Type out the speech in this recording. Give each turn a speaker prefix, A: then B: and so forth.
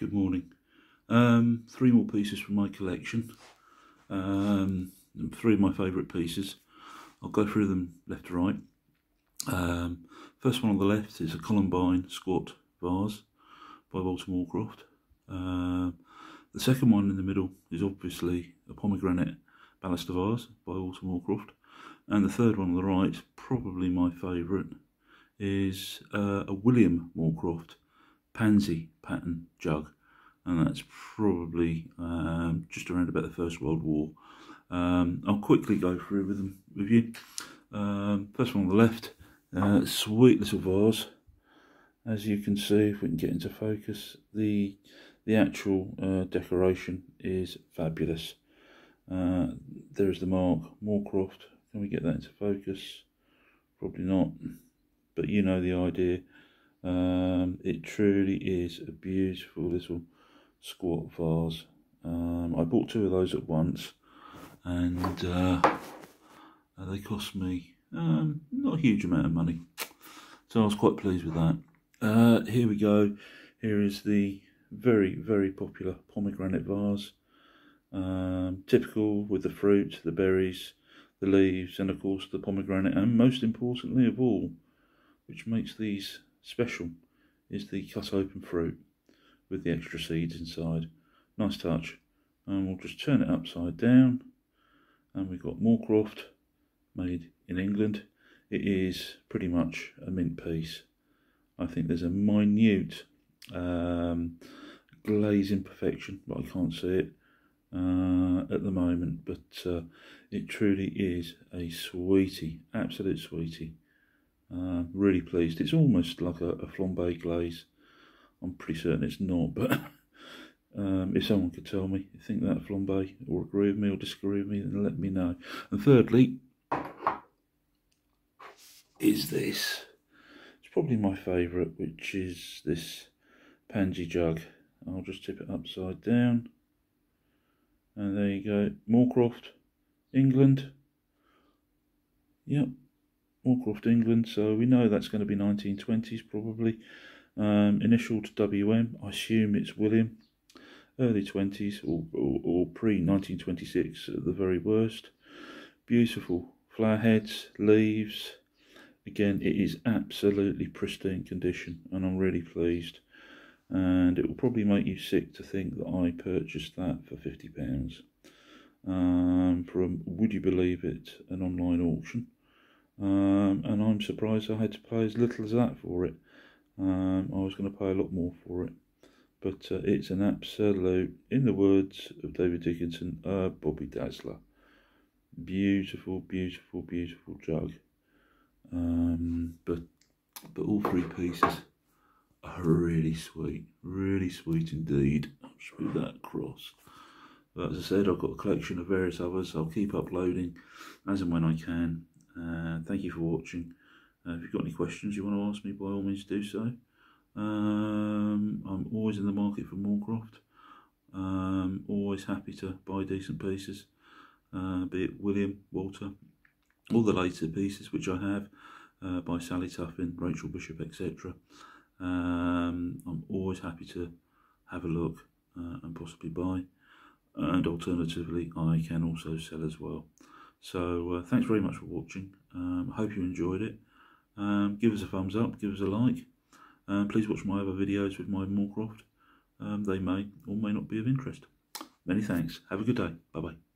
A: Good morning. Um, three more pieces from my collection. Um, three of my favourite pieces. I'll go through them left to right. Um, first one on the left is a Columbine squat vase by Walter Moorcroft. Uh, the second one in the middle is obviously a pomegranate baluster vase by Walter Moorcroft. And the third one on the right, probably my favourite, is uh, a William Moorcroft pansy pattern jug. And that's probably um, just around about the First World War. Um, I'll quickly go through with them with you. Um, first one on the left, uh, sweet little vase. As you can see, if we can get into focus, the the actual uh, decoration is fabulous. Uh, there's the mark, Moorcroft. Can we get that into focus? Probably not, but you know the idea. Um, it truly is a beautiful little squat vase. Um, I bought two of those at once, and uh, they cost me um, not a huge amount of money. So I was quite pleased with that. Uh, here we go. Here is the very, very popular pomegranate vase. Um, typical with the fruit, the berries, the leaves, and of course the pomegranate, and most importantly of all, which makes these special, is the cut open fruit with the extra seeds inside. Nice touch. And we'll just turn it upside down, and we've got Moorcroft made in England. It is pretty much a mint piece. I think there's a minute um, glaze imperfection, but I can't see it uh, at the moment. But uh, it truly is a sweetie, absolute sweetie. Uh, really pleased. It's almost like a, a flambe glaze. I'm pretty certain it's not, but um, if someone could tell me, think that flambe, or agree with me or disagree with me, then let me know. And thirdly, is this. It's probably my favourite, which is this pansy jug. I'll just tip it upside down. And there you go. Moorcroft, England. Yep, Moorcroft, England. So we know that's going to be 1920s probably. Um, initialed WM. I assume it's William. Early 20s or, or, or pre 1926 at the very worst. Beautiful flower heads, leaves Again, it is absolutely pristine condition and I'm really pleased. And it will probably make you sick to think that I purchased that for £50 um, from, would you believe it, an online auction. Um, and I'm surprised I had to pay as little as that for it. Um, I was going to pay a lot more for it. But uh, it's an absolute, in the words of David Dickinson, uh, Bobby Dazzler. Beautiful, beautiful, beautiful jug. Um, but but all three pieces are really sweet, really sweet indeed. I'll just move that across. But as I said, I've got a collection of various others. I'll keep uploading as and when I can. Uh, thank you for watching. Uh, if you've got any questions you want to ask me, by all means do so. Um, I'm always in the market for Moorcroft. Um, always happy to buy decent pieces, uh, be it William, Walter, all the later pieces which I have uh, by Sally Tuffin, Rachel Bishop, etc. Um, I'm always happy to have a look uh, and possibly buy. And alternatively, I can also sell as well. So uh, thanks very much for watching. Um, I hope you enjoyed it. Um, give us a thumbs up, give us a like. Um, please watch my other videos with my Moorcroft. Um, they may or may not be of interest. Many thanks. Have a good day. Bye-bye.